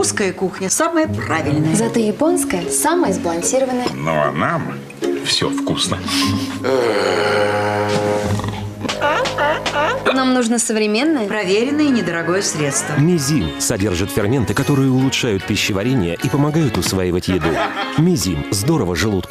русская кухня самая правильная. Зато японская самая сбалансированная. Ну а нам все вкусно. Нам нужно современное. Проверенное и недорогое средство. Мизим содержит ферменты, которые улучшают пищеварение и помогают усваивать еду. Мизим. Здорово желудку.